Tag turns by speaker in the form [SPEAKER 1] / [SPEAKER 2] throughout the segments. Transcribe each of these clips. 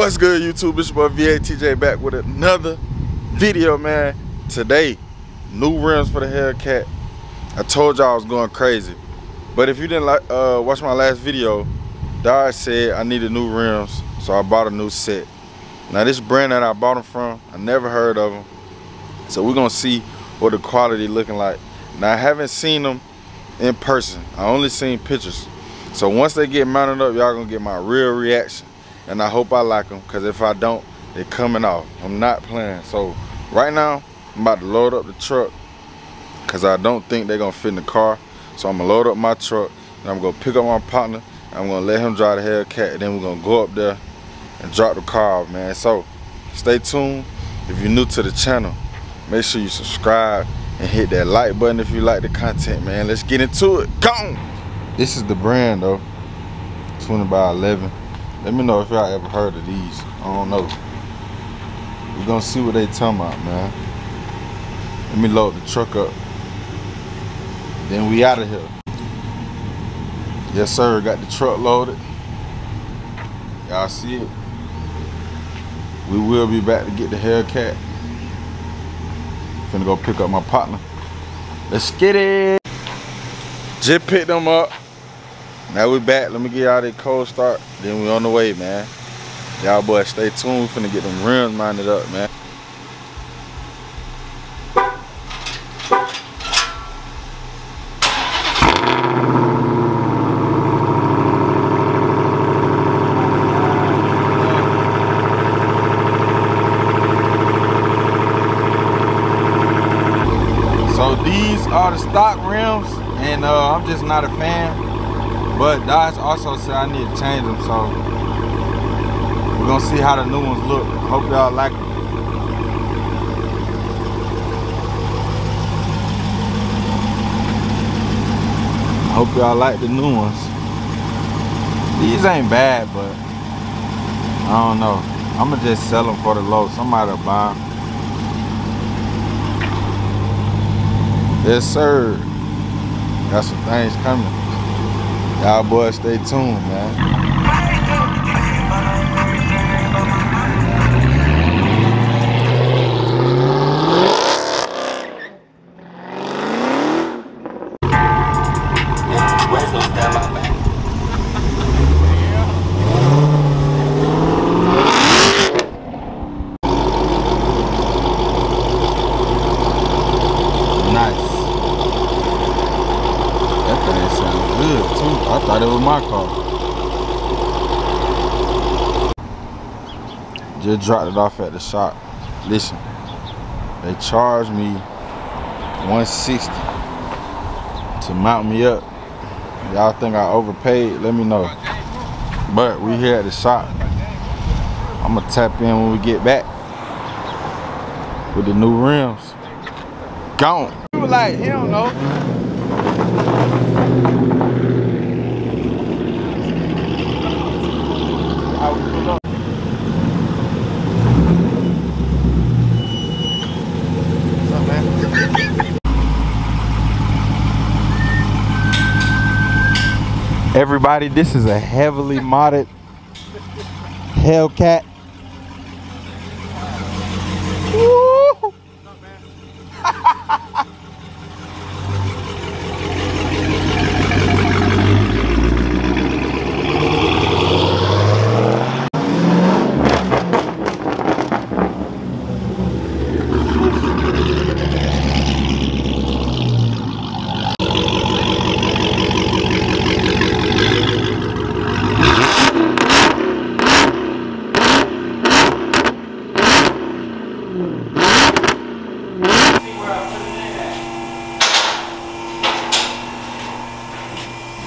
[SPEAKER 1] What's good, YouTube? It's your boy V8 TJ back with another video, man. Today, new rims for the Hellcat. I told y'all I was going crazy. But if you didn't like uh, watch my last video, Dodge said I needed new rims, so I bought a new set. Now this brand that I bought them from, I never heard of them. So we're gonna see what the quality looking like. Now I haven't seen them in person. I only seen pictures. So once they get mounted up, y'all gonna get my real reaction and I hope I like them because if I don't, they're coming off. I'm not playing. So right now, I'm about to load up the truck because I don't think they're gonna fit in the car. So I'm gonna load up my truck and I'm gonna pick up my partner. I'm gonna let him drive the Hellcat and then we're gonna go up there and drop the car off, man. So stay tuned. If you're new to the channel, make sure you subscribe and hit that like button if you like the content, man. Let's get into it. On. This is the brand though. 20 by 11. Let me know if y'all ever heard of these. I don't know. We're gonna see what they talking about, man. Let me load the truck up. Then we out of here. Yes, sir. Got the truck loaded. Y'all see it? We will be back to get the Hellcat. Finna go pick up my partner. Let's get it. Just picked them up. Now we back. Let me get y'all that cold start. Then we on the way, man. Y'all boys stay tuned. We finna get them rims minded up, man. So these are the stock rims, and uh, I'm just not a fan. But Dodge also said I need to change them, so we're gonna see how the new ones look. Hope y'all like them. Hope y'all like the new ones. These ain't bad, but I don't know. I'ma just sell them for the low. Somebody'll buy them. Yes, sir. Got some things coming. Y'all boys stay tuned, man. Just dropped it off at the shop. Listen, they charged me 160 to mount me up. Y'all think I overpaid? Let me know. But we here at the shop. I'm gonna tap in when we get back with the new rims. Gone. Like, he don't. How we pull up? What's up, man? Everybody, this is a heavily modded Hellcat.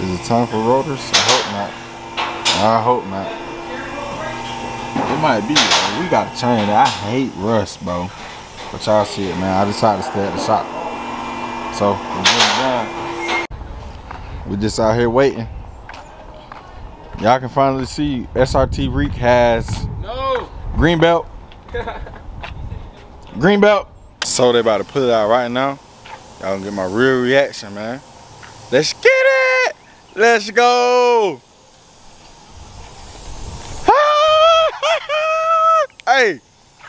[SPEAKER 1] Is it time for rotors? I hope not. I hope not. It might be. bro. We gotta change it. I hate rust, bro. But y'all see it, man. I decided to stay at the shop. So we're done. We just out here waiting. Y'all can finally see SRT Reek has
[SPEAKER 2] No!
[SPEAKER 1] green belt. green belt. So they about to put it out right now. Y'all gonna get my real reaction, man. Let's get it! Let's go! Hey,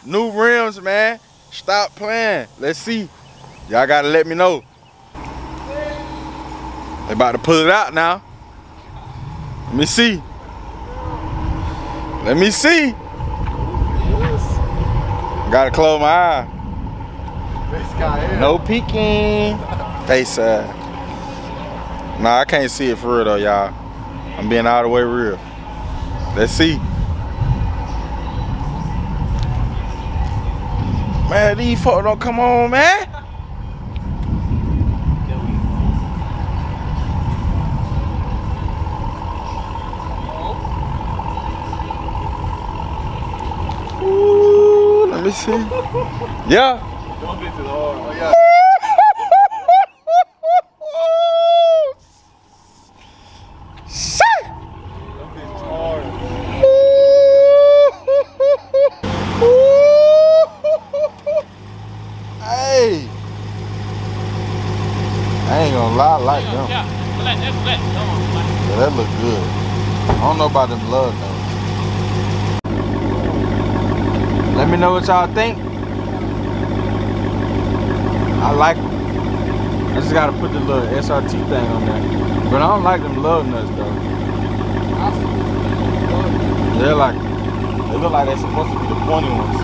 [SPEAKER 1] new rims, man. Stop playing. Let's see. Y'all gotta let me know. They about to pull it out now. Let me see. Let me see. Gotta close my eye. No peeking. Face side. Nah, I can't see it for real though, y'all. I'm being all the way real. Let's see. Man, these folks don't come on, man. Ooh, let me see. Yeah.
[SPEAKER 3] Don't get to the hard. Oh, yeah.
[SPEAKER 1] Shit.
[SPEAKER 3] Them bitches hard.
[SPEAKER 1] Hey. I ain't gonna lie, I like them.
[SPEAKER 4] Yeah, flat, that's flat. Come on, flat.
[SPEAKER 1] Yeah, that look good. I don't know about them love though. Let me know what y'all think. I like them. I just gotta put the little SRT thing on there. But I don't like them lug nuts though. They're like, they look like they're supposed to be the pointy ones.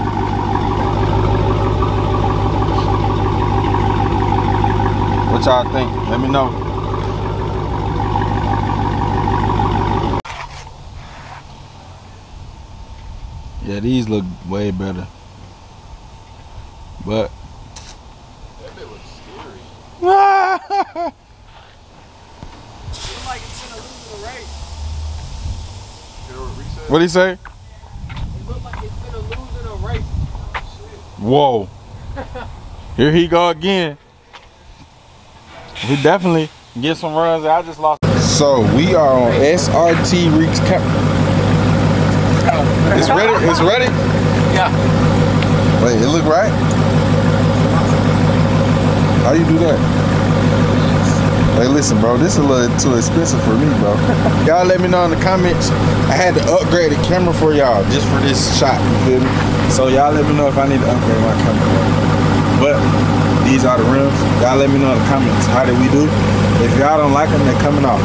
[SPEAKER 1] What y'all think? Let me know. Yeah, these look way better. But
[SPEAKER 3] That bit looks scary.
[SPEAKER 1] what
[SPEAKER 4] Look like it's gonna lose race.
[SPEAKER 3] Get over reset.
[SPEAKER 1] do you say?
[SPEAKER 4] It look like it's gonna lose in a race.
[SPEAKER 1] Whoa. Here he go again. He definitely get some runs. I just lost. So we are on SRT Reeks Camp. It's ready. It's ready.
[SPEAKER 4] Yeah.
[SPEAKER 1] Wait, it look right. How you do that? Hey, listen, bro. This is a little too expensive for me, bro. y'all let me know in the comments. I had to upgrade the camera for y'all just for this shot. You feel me? So y'all let me know if I need to upgrade my camera. But these are the rims. Y'all let me know in the comments. How did we do? If y'all don't like them, they're coming off.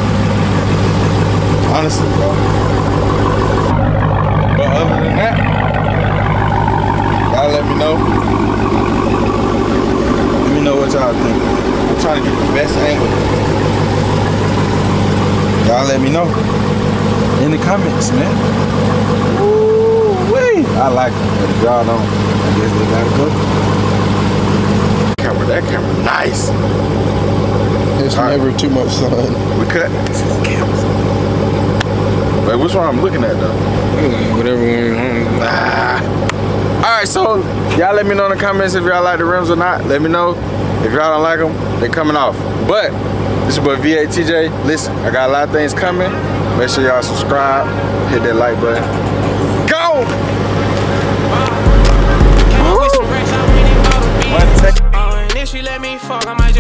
[SPEAKER 1] Honestly, bro. But other than that, y'all let me know. Let me know what y'all think. I'm trying to get the best angle. Y'all let me know in the comments, man. Ooh-wee. I like it. But if y'all don't, I guess they gotta go. Camera, that camera, nice.
[SPEAKER 5] It's
[SPEAKER 1] All right.
[SPEAKER 5] never too much sun.
[SPEAKER 1] We cut. Wait, which one I'm looking at though?
[SPEAKER 5] Whatever one.
[SPEAKER 1] Ah. All right, so y'all let me know in the comments if y'all like the rims or not. Let me know. If y'all don't like them, they coming off. But this is your boy V8 TJ. Listen, I got a lot of things coming. Make sure y'all subscribe, hit that like button. Go!
[SPEAKER 6] Came up with some racks, I really bought a
[SPEAKER 1] One take-
[SPEAKER 6] Uh, and if she let me fuck, I might